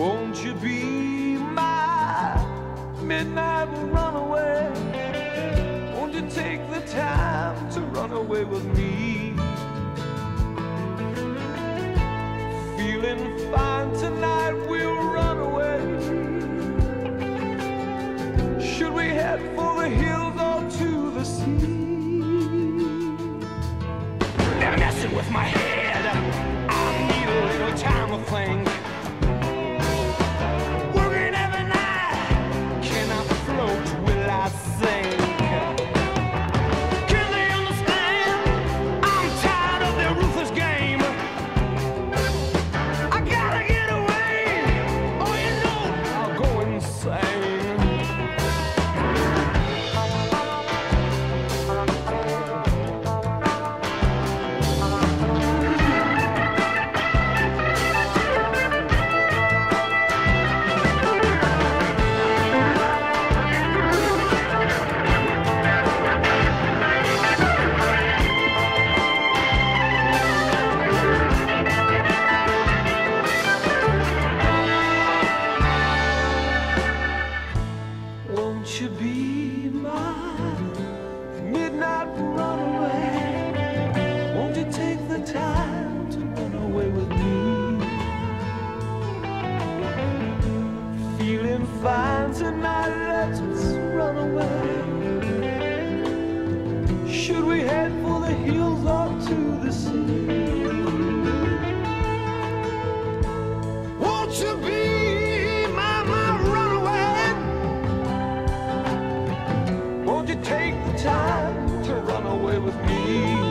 Won't you be my midnight runaway? Won't you take the time to run away with me? Feeling fine tonight, we'll run away. Should we head for the hills or to the sea? They're messing with my head. It with me.